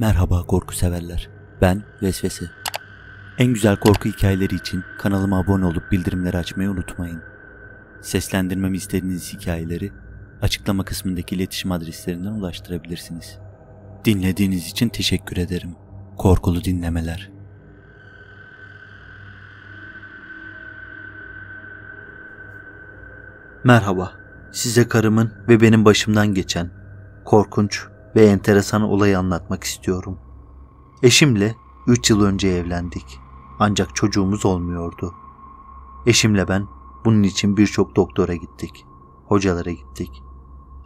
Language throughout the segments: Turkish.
Merhaba korku severler. Ben Vesvese. En güzel korku hikayeleri için kanalıma abone olup bildirimleri açmayı unutmayın. Seslendirmemi istediğiniz hikayeleri açıklama kısmındaki iletişim adreslerinden ulaştırabilirsiniz. Dinlediğiniz için teşekkür ederim. Korkulu dinlemeler. Merhaba. Size karımın ve benim başımdan geçen korkunç ve enteresan olayı anlatmak istiyorum. Eşimle 3 yıl önce evlendik. Ancak çocuğumuz olmuyordu. Eşimle ben bunun için birçok doktora gittik. Hocalara gittik.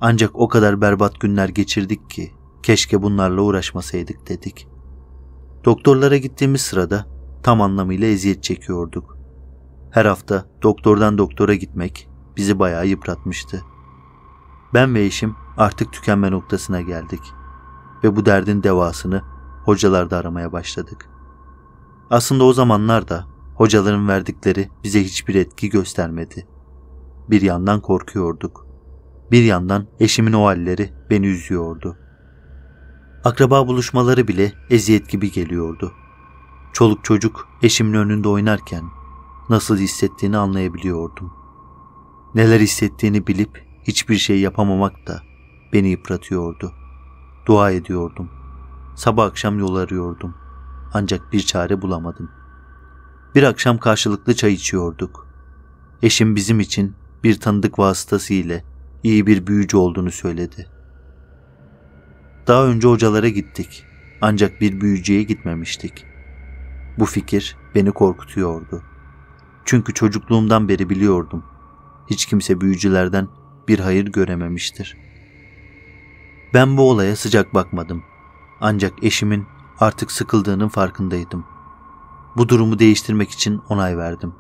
Ancak o kadar berbat günler geçirdik ki keşke bunlarla uğraşmasaydık dedik. Doktorlara gittiğimiz sırada tam anlamıyla eziyet çekiyorduk. Her hafta doktordan doktora gitmek bizi bayağı yıpratmıştı. Ben ve eşim artık tükenme noktasına geldik ve bu derdin devasını hocalarda aramaya başladık. Aslında o zamanlar da hocaların verdikleri bize hiçbir etki göstermedi. Bir yandan korkuyorduk. Bir yandan eşimin o halleri beni üzüyordu. Akraba buluşmaları bile eziyet gibi geliyordu. Çoluk çocuk eşimin önünde oynarken nasıl hissettiğini anlayabiliyordum. Neler hissettiğini bilip hiçbir şey yapamamak da beni yıpratıyordu. Dua ediyordum. Sabah akşam yol arıyordum. Ancak bir çare bulamadım. Bir akşam karşılıklı çay içiyorduk. Eşim bizim için bir tanıdık vasıtası ile iyi bir büyücü olduğunu söyledi. Daha önce hocalara gittik. Ancak bir büyücüye gitmemiştik. Bu fikir beni korkutuyordu. Çünkü çocukluğumdan beri biliyordum. Hiç kimse büyücülerden bir hayır görememiştir. Ben bu olaya sıcak bakmadım. Ancak eşimin artık sıkıldığının farkındaydım. Bu durumu değiştirmek için onay verdim.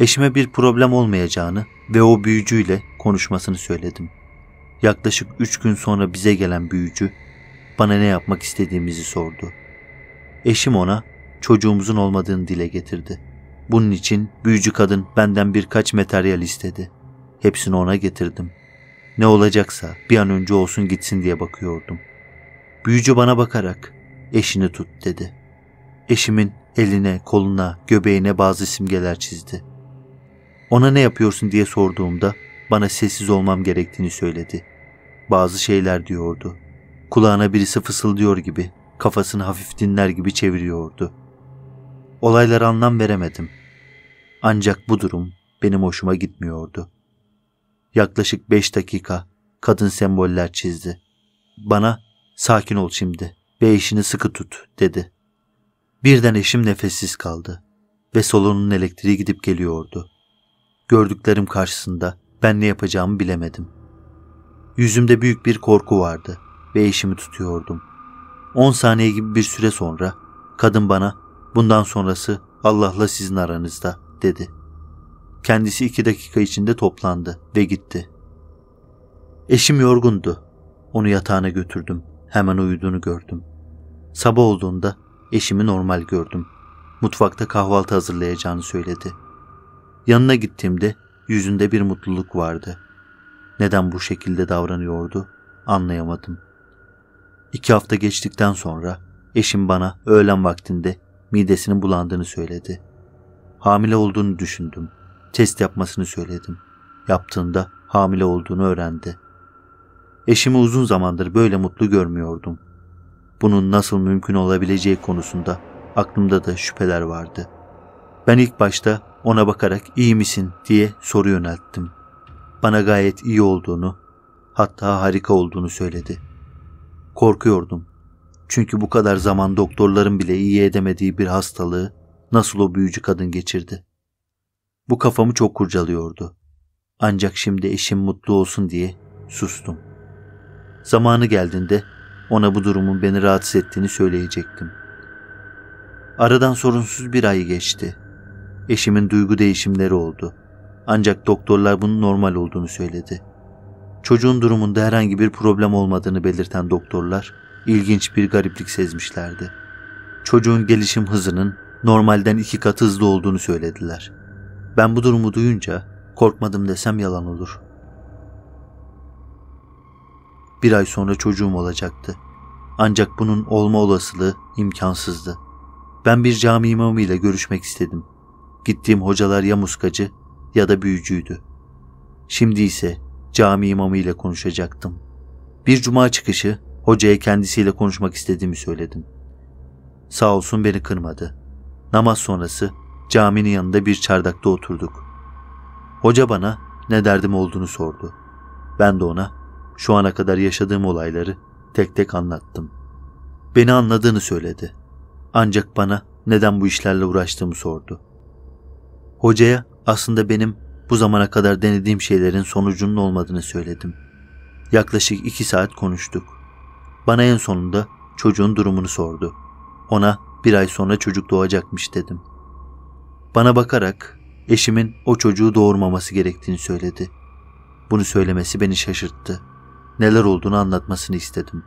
Eşime bir problem olmayacağını ve o büyücüyle konuşmasını söyledim. Yaklaşık üç gün sonra bize gelen büyücü bana ne yapmak istediğimizi sordu. Eşim ona çocuğumuzun olmadığını dile getirdi. Bunun için büyücü kadın benden birkaç materyal istedi. Hepsini ona getirdim. Ne olacaksa bir an önce olsun gitsin diye bakıyordum. Büyücü bana bakarak eşini tut dedi. Eşimin eline, koluna, göbeğine bazı simgeler çizdi. Ona ne yapıyorsun diye sorduğumda bana sessiz olmam gerektiğini söyledi. Bazı şeyler diyordu. Kulağına birisi fısıldıyor gibi, kafasını hafif dinler gibi çeviriyordu. Olaylara anlam veremedim. Ancak bu durum benim hoşuma gitmiyordu. Yaklaşık beş dakika kadın semboller çizdi. Bana sakin ol şimdi ve eşini sıkı tut dedi. Birden eşim nefessiz kaldı ve salonun elektriği gidip geliyordu. Gördüklerim karşısında ben ne yapacağımı bilemedim. Yüzümde büyük bir korku vardı ve eşimi tutuyordum. On saniye gibi bir süre sonra kadın bana bundan sonrası Allah'la sizin aranızda dedi.'' Kendisi iki dakika içinde toplandı ve gitti. Eşim yorgundu. Onu yatağına götürdüm. Hemen uyuduğunu gördüm. Sabah olduğunda eşimi normal gördüm. Mutfakta kahvaltı hazırlayacağını söyledi. Yanına gittiğimde yüzünde bir mutluluk vardı. Neden bu şekilde davranıyordu anlayamadım. İki hafta geçtikten sonra eşim bana öğlen vaktinde midesinin bulandığını söyledi. Hamile olduğunu düşündüm. Test yapmasını söyledim. Yaptığında hamile olduğunu öğrendi. Eşimi uzun zamandır böyle mutlu görmüyordum. Bunun nasıl mümkün olabileceği konusunda aklımda da şüpheler vardı. Ben ilk başta ona bakarak iyi misin diye soru yönelttim. Bana gayet iyi olduğunu, hatta harika olduğunu söyledi. Korkuyordum. Çünkü bu kadar zaman doktorların bile iyi edemediği bir hastalığı nasıl o büyücü kadın geçirdi? Bu kafamı çok kurcalıyordu. Ancak şimdi eşim mutlu olsun diye sustum. Zamanı geldiğinde ona bu durumun beni rahatsız ettiğini söyleyecektim. Aradan sorunsuz bir ay geçti. Eşimin duygu değişimleri oldu. Ancak doktorlar bunun normal olduğunu söyledi. Çocuğun durumunda herhangi bir problem olmadığını belirten doktorlar ilginç bir gariplik sezmişlerdi. Çocuğun gelişim hızının normalden iki kat hızlı olduğunu söylediler. Ben bu durumu duyunca korkmadım desem yalan olur. Bir ay sonra çocuğum olacaktı. Ancak bunun olma olasılığı imkansızdı. Ben bir cami imamı ile görüşmek istedim. Gittiğim hocalar ya muskacı ya da büyücüydü. Şimdi ise cami imamı ile konuşacaktım. Bir cuma çıkışı hocaya kendisiyle konuşmak istediğimi söyledim. Sağ olsun beni kırmadı. Namaz sonrası caminin yanında bir çardakta oturduk. Hoca bana ne derdim olduğunu sordu. Ben de ona şu ana kadar yaşadığım olayları tek tek anlattım. Beni anladığını söyledi. Ancak bana neden bu işlerle uğraştığımı sordu. Hocaya aslında benim bu zamana kadar denediğim şeylerin sonucunun olmadığını söyledim. Yaklaşık iki saat konuştuk. Bana en sonunda çocuğun durumunu sordu. Ona bir ay sonra çocuk doğacakmış dedim. Bana bakarak eşimin o çocuğu doğurmaması gerektiğini söyledi. Bunu söylemesi beni şaşırttı. Neler olduğunu anlatmasını istedim.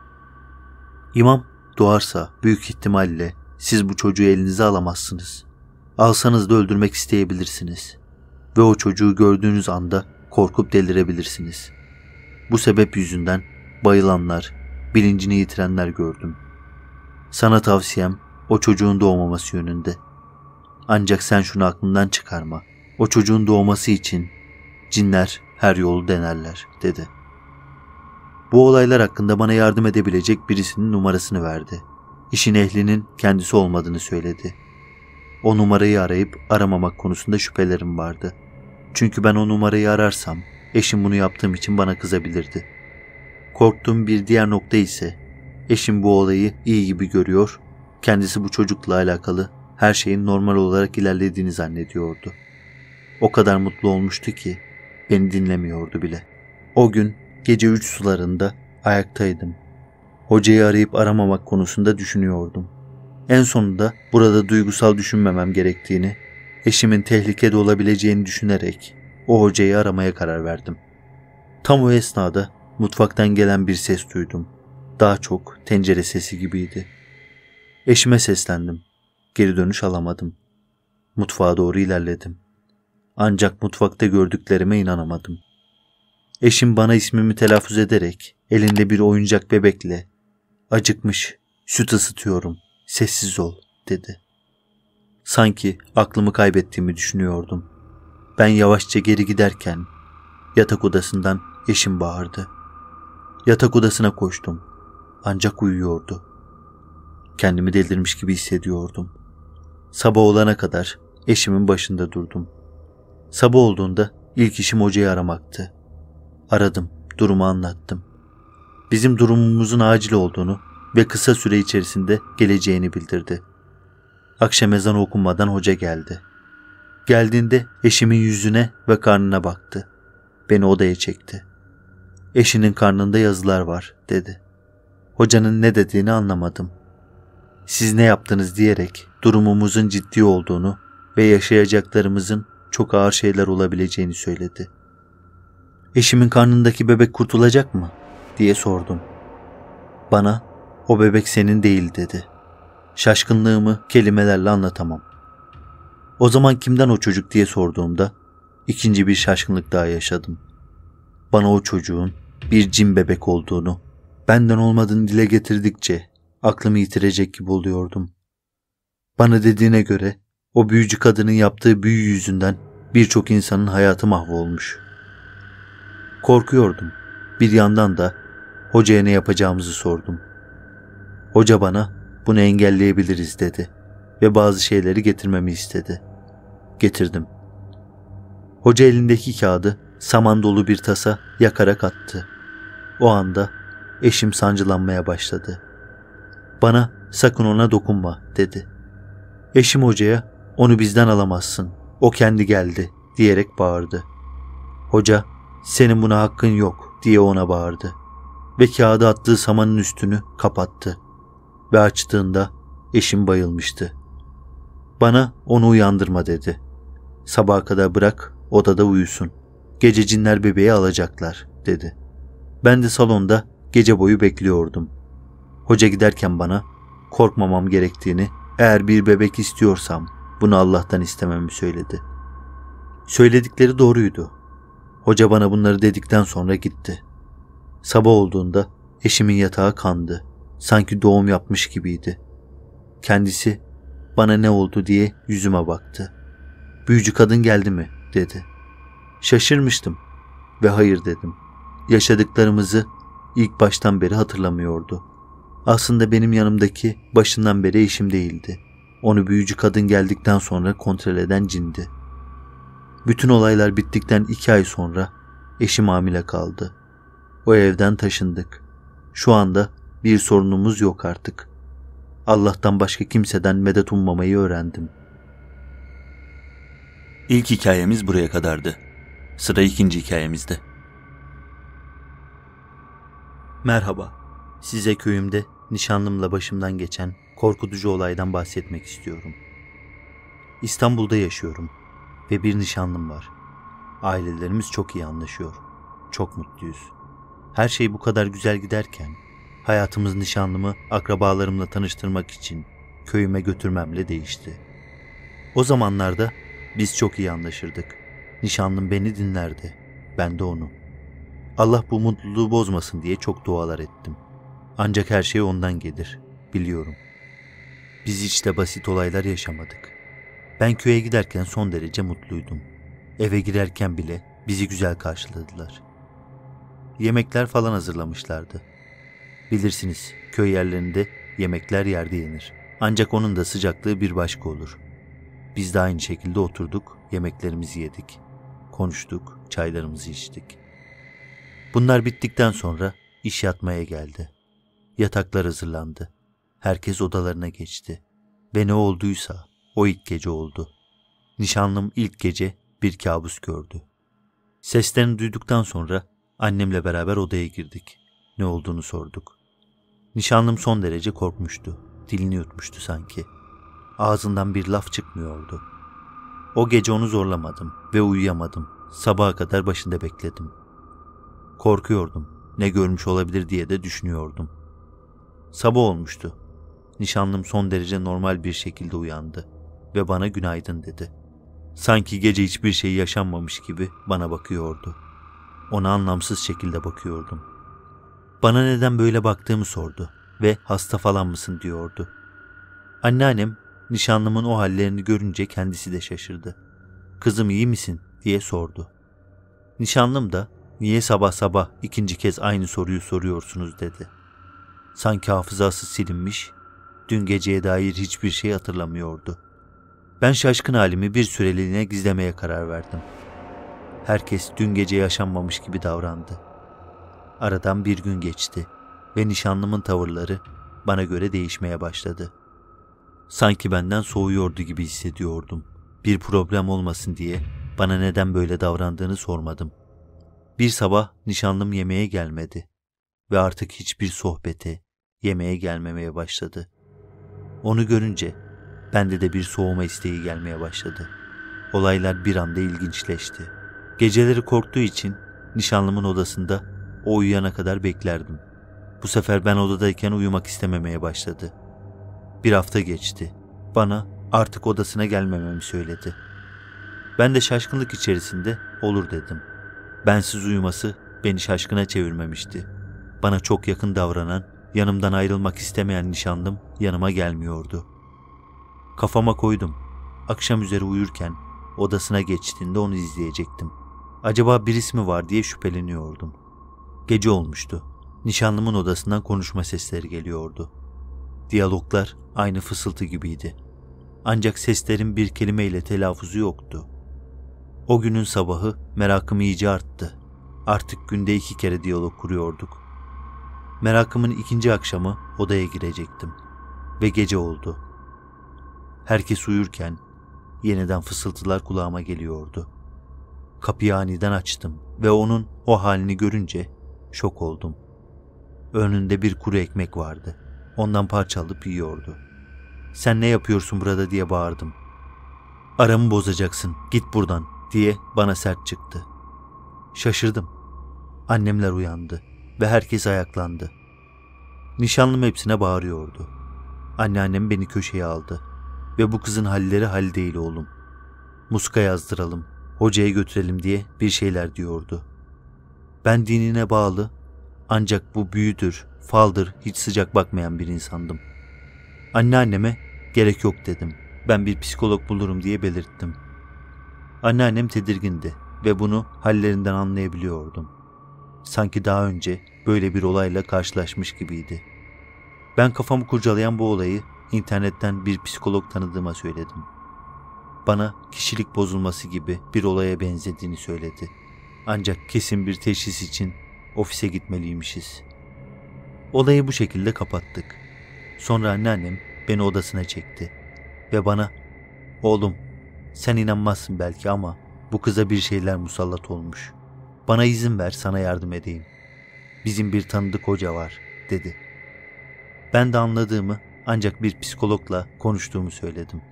İmam doğarsa büyük ihtimalle siz bu çocuğu elinize alamazsınız. Alsanız da öldürmek isteyebilirsiniz. Ve o çocuğu gördüğünüz anda korkup delirebilirsiniz. Bu sebep yüzünden bayılanlar, bilincini yitirenler gördüm. Sana tavsiyem o çocuğun doğmaması yönünde. Ancak sen şunu aklından çıkarma. O çocuğun doğması için cinler her yolu denerler dedi. Bu olaylar hakkında bana yardım edebilecek birisinin numarasını verdi. İşin ehlinin kendisi olmadığını söyledi. O numarayı arayıp aramamak konusunda şüphelerim vardı. Çünkü ben o numarayı ararsam eşim bunu yaptığım için bana kızabilirdi. Korktuğum bir diğer nokta ise eşim bu olayı iyi gibi görüyor, kendisi bu çocukla alakalı her şeyin normal olarak ilerlediğini zannediyordu. O kadar mutlu olmuştu ki beni dinlemiyordu bile. O gün gece üç sularında ayaktaydım. Hocayı arayıp aramamak konusunda düşünüyordum. En sonunda burada duygusal düşünmemem gerektiğini, eşimin tehlikede olabileceğini düşünerek o hocayı aramaya karar verdim. Tam o esnada mutfaktan gelen bir ses duydum. Daha çok tencere sesi gibiydi. Eşime seslendim. Geri dönüş alamadım. Mutfağa doğru ilerledim. Ancak mutfakta gördüklerime inanamadım. Eşim bana ismimi telaffuz ederek elinde bir oyuncak bebekle acıkmış, süt ısıtıyorum, sessiz ol dedi. Sanki aklımı kaybettiğimi düşünüyordum. Ben yavaşça geri giderken yatak odasından eşim bağırdı. Yatak odasına koştum. Ancak uyuyordu. Kendimi delirmiş gibi hissediyordum. Sabah olana kadar eşimin başında durdum. Sabah olduğunda ilk işim hocayı aramaktı. Aradım, durumu anlattım. Bizim durumumuzun acil olduğunu ve kısa süre içerisinde geleceğini bildirdi. Akşam ezanı okunmadan hoca geldi. Geldiğinde eşimin yüzüne ve karnına baktı. Beni odaya çekti. Eşinin karnında yazılar var dedi. Hocanın ne dediğini anlamadım. Siz ne yaptınız diyerek durumumuzun ciddi olduğunu ve yaşayacaklarımızın çok ağır şeyler olabileceğini söyledi. Eşimin karnındaki bebek kurtulacak mı? diye sordum. Bana o bebek senin değil dedi. Şaşkınlığımı kelimelerle anlatamam. O zaman kimden o çocuk diye sorduğumda ikinci bir şaşkınlık daha yaşadım. Bana o çocuğun bir cin bebek olduğunu, benden olmadığını dile getirdikçe aklımı yitirecek gibi oluyordum. Bana dediğine göre o büyücü kadının yaptığı büyü yüzünden birçok insanın hayatı mahvolmuş. Korkuyordum. Bir yandan da hocaya ne yapacağımızı sordum. Hoca bana bunu engelleyebiliriz dedi ve bazı şeyleri getirmemi istedi. Getirdim. Hoca elindeki kağıdı saman dolu bir tasa yakarak attı. O anda eşim sancılanmaya başladı. Bana sakın ona dokunma dedi. Eşim hocaya onu bizden alamazsın. O kendi geldi diyerek bağırdı. Hoca senin buna hakkın yok diye ona bağırdı. Ve kağıdı attığı samanın üstünü kapattı. Ve açtığında eşim bayılmıştı. Bana onu uyandırma dedi. Sabaha kadar bırak odada uyusun. Gece cinler bebeği alacaklar dedi. Ben de salonda gece boyu bekliyordum. Hoca giderken bana korkmamam gerektiğini, eğer bir bebek istiyorsam bunu Allah'tan istememi söyledi. Söyledikleri doğruydu. Hoca bana bunları dedikten sonra gitti. Sabah olduğunda eşimin yatağı kandı. Sanki doğum yapmış gibiydi. Kendisi bana ne oldu diye yüzüme baktı. Büyücü kadın geldi mi dedi. Şaşırmıştım ve hayır dedim. Yaşadıklarımızı ilk baştan beri hatırlamıyordu. Aslında benim yanımdaki başından beri eşim değildi. Onu büyücü kadın geldikten sonra kontrol eden cindi. Bütün olaylar bittikten iki ay sonra eşim hamile kaldı. O evden taşındık. Şu anda bir sorunumuz yok artık. Allah'tan başka kimseden medet ummamayı öğrendim. İlk hikayemiz buraya kadardı. Sıra ikinci hikayemizde. Merhaba. Size köyümde nişanlımla başımdan geçen korkutucu olaydan bahsetmek istiyorum. İstanbul'da yaşıyorum ve bir nişanlım var. Ailelerimiz çok iyi anlaşıyor. Çok mutluyuz. Her şey bu kadar güzel giderken hayatımız nişanlımı akrabalarımla tanıştırmak için köyüme götürmemle değişti. O zamanlarda biz çok iyi anlaşırdık. Nişanlım beni dinlerdi. Ben de onu. Allah bu mutluluğu bozmasın diye çok dualar ettim. Ancak her şey ondan gelir. Biliyorum. Biz hiç de basit olaylar yaşamadık. Ben köye giderken son derece mutluydum. Eve girerken bile bizi güzel karşıladılar. Yemekler falan hazırlamışlardı. Bilirsiniz köy yerlerinde yemekler yerde yenir. Ancak onun da sıcaklığı bir başka olur. Biz de aynı şekilde oturduk, yemeklerimizi yedik. Konuştuk, çaylarımızı içtik. Bunlar bittikten sonra iş yatmaya geldi. Yataklar hazırlandı. Herkes odalarına geçti. Ve ne olduysa o ilk gece oldu. Nişanlım ilk gece bir kabus gördü. Seslerini duyduktan sonra annemle beraber odaya girdik. Ne olduğunu sorduk. Nişanlım son derece korkmuştu. Dilini yutmuştu sanki. Ağzından bir laf çıkmıyordu. O gece onu zorlamadım ve uyuyamadım. Sabaha kadar başında bekledim. Korkuyordum. Ne görmüş olabilir diye de düşünüyordum. Sabah olmuştu. Nişanlım son derece normal bir şekilde uyandı ve bana günaydın dedi. Sanki gece hiçbir şey yaşanmamış gibi bana bakıyordu. Ona anlamsız şekilde bakıyordum. Bana neden böyle baktığımı sordu ve hasta falan mısın diyordu. Anneannem nişanlımın o hallerini görünce kendisi de şaşırdı. Kızım iyi misin diye sordu. Nişanlım da niye sabah sabah ikinci kez aynı soruyu soruyorsunuz dedi. Sanki hafızası silinmiş, dün geceye dair hiçbir şey hatırlamıyordu. Ben şaşkın halimi bir süreliğine gizlemeye karar verdim. Herkes dün gece yaşanmamış gibi davrandı. Aradan bir gün geçti ve nişanlımın tavırları bana göre değişmeye başladı. Sanki benden soğuyordu gibi hissediyordum. Bir problem olmasın diye bana neden böyle davrandığını sormadım. Bir sabah nişanlım yemeğe gelmedi ve artık hiçbir sohbete, yemeğe gelmemeye başladı. Onu görünce bende de bir soğuma isteği gelmeye başladı. Olaylar bir anda ilginçleşti. Geceleri korktuğu için nişanlımın odasında o uyuyana kadar beklerdim. Bu sefer ben odadayken uyumak istememeye başladı. Bir hafta geçti. Bana artık odasına gelmememi söyledi. Ben de şaşkınlık içerisinde olur dedim. Bensiz uyuması beni şaşkına çevirmemişti. Bana çok yakın davranan, yanımdan ayrılmak istemeyen nişanlım yanıma gelmiyordu. Kafama koydum. Akşam üzeri uyurken odasına geçtiğinde onu izleyecektim. Acaba birisi mi var diye şüpheleniyordum. Gece olmuştu. Nişanlımın odasından konuşma sesleri geliyordu. Diyaloglar aynı fısıltı gibiydi. Ancak seslerin bir kelimeyle telaffuzu yoktu. O günün sabahı merakım iyice arttı. Artık günde iki kere diyalog kuruyorduk. Merakımın ikinci akşamı odaya girecektim. Ve gece oldu. Herkes uyurken yeniden fısıltılar kulağıma geliyordu. Kapıyı aniden açtım ve onun o halini görünce şok oldum. Önünde bir kuru ekmek vardı. Ondan parça alıp yiyordu. Sen ne yapıyorsun burada diye bağırdım. Aramı bozacaksın, git buradan diye bana sert çıktı. Şaşırdım. Annemler uyandı ve herkes ayaklandı. Nişanlım hepsine bağırıyordu. Anneannem beni köşeye aldı ve bu kızın halleri hal değil oğlum. Muska yazdıralım, hocaya götürelim diye bir şeyler diyordu. Ben dinine bağlı Ancak bu büyüdür, faldır, hiç sıcak bakmayan bir insandım. Anneanneme gerek yok dedim. Ben bir psikolog bulurum diye belirttim. Anneannem tedirgindi ve bunu hallerinden anlayabiliyordum. Sanki daha önce böyle bir olayla karşılaşmış gibiydi. Ben kafamı kurcalayan bu olayı internetten bir psikolog tanıdığıma söyledim. Bana kişilik bozulması gibi bir olaya benzediğini söyledi. Ancak kesin bir teşhis için ofise gitmeliymişiz. Olayı bu şekilde kapattık. Sonra anneannem beni odasına çekti ve bana "Oğlum, sen inanmazsın belki ama bu kıza bir şeyler musallat olmuş. Bana izin ver sana yardım edeyim. Bizim bir tanıdık hoca var." dedi. Ben de anladığımı ancak bir psikologla konuştuğumu söyledim.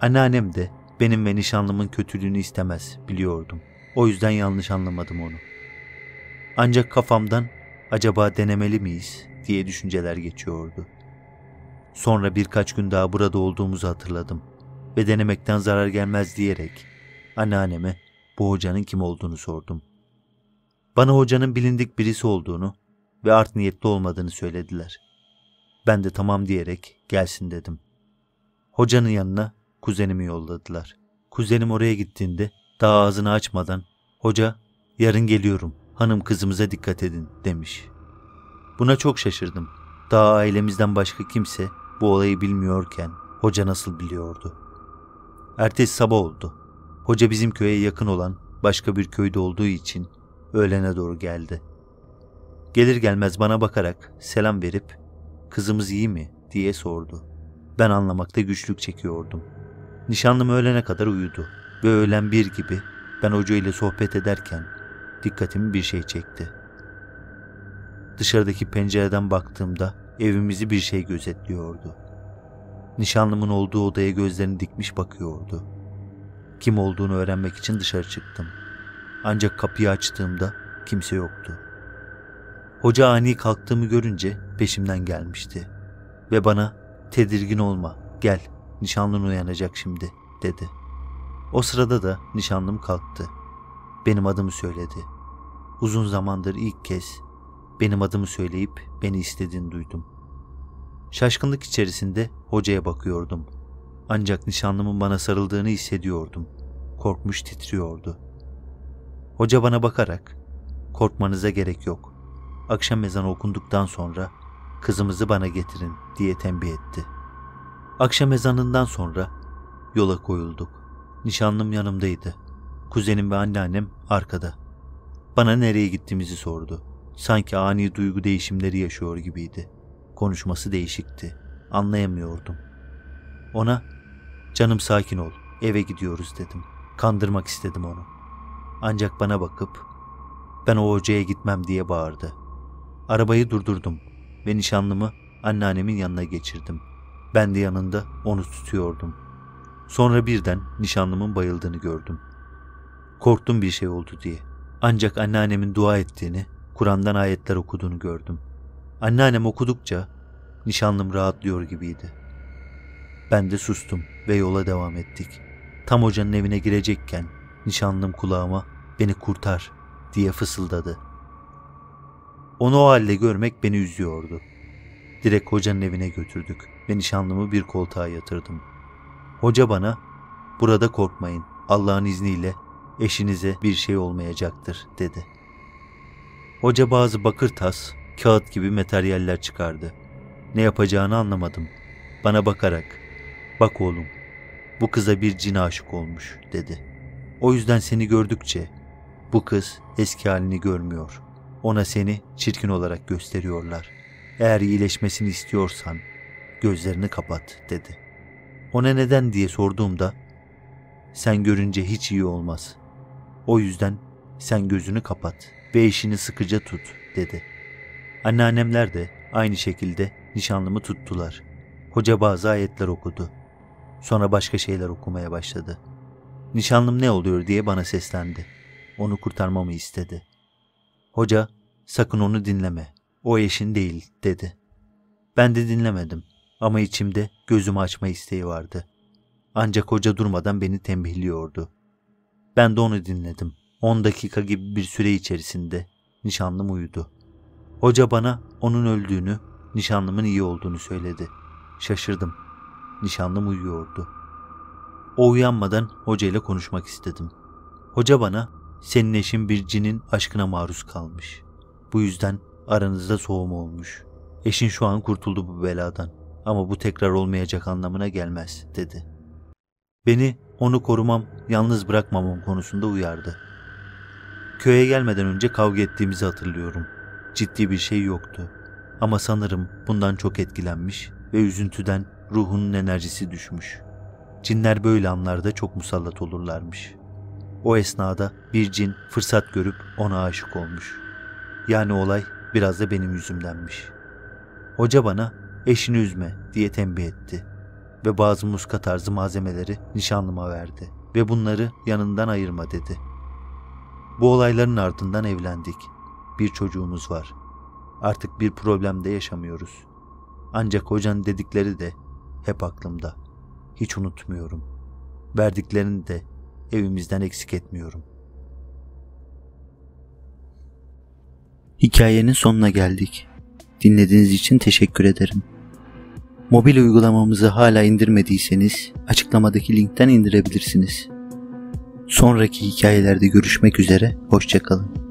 Anneannem de benim ve nişanlımın kötülüğünü istemez biliyordum. O yüzden yanlış anlamadım onu. Ancak kafamdan acaba denemeli miyiz diye düşünceler geçiyordu. Sonra birkaç gün daha burada olduğumuzu hatırladım ve denemekten zarar gelmez diyerek anneanneme bu hocanın kim olduğunu sordum. Bana hocanın bilindik birisi olduğunu ve art niyetli olmadığını söylediler. Ben de tamam diyerek gelsin dedim. Hocanın yanına kuzenimi yolladılar. Kuzenim oraya gittiğinde daha ağzını açmadan hoca yarın geliyorum hanım kızımıza dikkat edin demiş. Buna çok şaşırdım. Daha ailemizden başka kimse bu olayı bilmiyorken hoca nasıl biliyordu? Ertesi sabah oldu. Hoca bizim köye yakın olan başka bir köyde olduğu için öğlene doğru geldi. Gelir gelmez bana bakarak selam verip kızımız iyi mi diye sordu. Ben anlamakta güçlük çekiyordum. Nişanlım öğlene kadar uyudu ve öğlen bir gibi ben hoca ile sohbet ederken dikkatimi bir şey çekti. Dışarıdaki pencereden baktığımda evimizi bir şey gözetliyordu. Nişanlımın olduğu odaya gözlerini dikmiş bakıyordu. Kim olduğunu öğrenmek için dışarı çıktım. Ancak kapıyı açtığımda kimse yoktu. Hoca ani kalktığımı görünce peşimden gelmişti ve bana tedirgin olma gel nişanlın uyanacak şimdi dedi. O sırada da nişanlım kalktı. Benim adımı söyledi. Uzun zamandır ilk kez benim adımı söyleyip beni istediğini duydum. Şaşkınlık içerisinde hocaya bakıyordum. Ancak nişanlımın bana sarıldığını hissediyordum. Korkmuş titriyordu. Hoca bana bakarak korkmanıza gerek yok. Akşam ezanı okunduktan sonra kızımızı bana getirin diye tembih etti. Akşam ezanından sonra yola koyulduk. Nişanlım yanımdaydı. Kuzenim ve anneannem arkada. Bana nereye gittiğimizi sordu. Sanki ani duygu değişimleri yaşıyor gibiydi. Konuşması değişikti. Anlayamıyordum. Ona canım sakin ol eve gidiyoruz dedim. Kandırmak istedim onu. Ancak bana bakıp ben o hocaya gitmem diye bağırdı. Arabayı durdurdum ve nişanlımı anneannemin yanına geçirdim. Ben de yanında onu tutuyordum. Sonra birden nişanlımın bayıldığını gördüm. Korktum bir şey oldu diye. Ancak anneannemin dua ettiğini, Kur'an'dan ayetler okuduğunu gördüm. Anneannem okudukça nişanlım rahatlıyor gibiydi. Ben de sustum ve yola devam ettik. Tam hocanın evine girecekken nişanlım kulağıma beni kurtar diye fısıldadı. Onu o halde görmek beni üzüyordu. Direkt hocanın evine götürdük ve nişanlımı bir koltuğa yatırdım. Hoca bana burada korkmayın Allah'ın izniyle eşinize bir şey olmayacaktır dedi. Hoca bazı bakır tas, kağıt gibi materyaller çıkardı. Ne yapacağını anlamadım. Bana bakarak, bak oğlum, bu kıza bir cin aşık olmuş dedi. O yüzden seni gördükçe bu kız eski halini görmüyor. Ona seni çirkin olarak gösteriyorlar. Eğer iyileşmesini istiyorsan gözlerini kapat dedi. Ona neden diye sorduğumda sen görünce hiç iyi olmaz. O yüzden sen gözünü kapat ve eşini sıkıca tut dedi. Anneannemler de aynı şekilde nişanlımı tuttular. Hoca bazı ayetler okudu. Sonra başka şeyler okumaya başladı. Nişanlım ne oluyor diye bana seslendi. Onu kurtarmamı istedi. Hoca sakın onu dinleme. O eşin değil dedi. Ben de dinlemedim ama içimde gözümü açma isteği vardı. Ancak hoca durmadan beni tembihliyordu. Ben de onu dinledim. 10 dakika gibi bir süre içerisinde nişanlım uyudu. Hoca bana onun öldüğünü, nişanlımın iyi olduğunu söyledi. Şaşırdım. Nişanlım uyuyordu. O uyanmadan hocayla konuşmak istedim. Hoca bana senin eşin bir cinin aşkına maruz kalmış. Bu yüzden aranızda soğuma olmuş. Eşin şu an kurtuldu bu beladan ama bu tekrar olmayacak anlamına gelmez dedi. Beni onu korumam, yalnız bırakmamam konusunda uyardı. Köye gelmeden önce kavga ettiğimizi hatırlıyorum. Ciddi bir şey yoktu. Ama sanırım bundan çok etkilenmiş ve üzüntüden ruhunun enerjisi düşmüş. Cinler böyle anlarda çok musallat olurlarmış. O esnada bir cin fırsat görüp ona aşık olmuş. Yani olay biraz da benim yüzümdenmiş. Hoca bana eşini üzme diye tembih etti ve bazı muska tarzı malzemeleri nişanlıma verdi ve bunları yanından ayırma dedi. Bu olayların ardından evlendik. Bir çocuğumuz var. Artık bir problem de yaşamıyoruz. Ancak hocanın dedikleri de hep aklımda. Hiç unutmuyorum. Verdiklerini de evimizden eksik etmiyorum. Hikayenin sonuna geldik. Dinlediğiniz için teşekkür ederim. Mobil uygulamamızı hala indirmediyseniz açıklamadaki linkten indirebilirsiniz. Sonraki hikayelerde görüşmek üzere, hoşçakalın.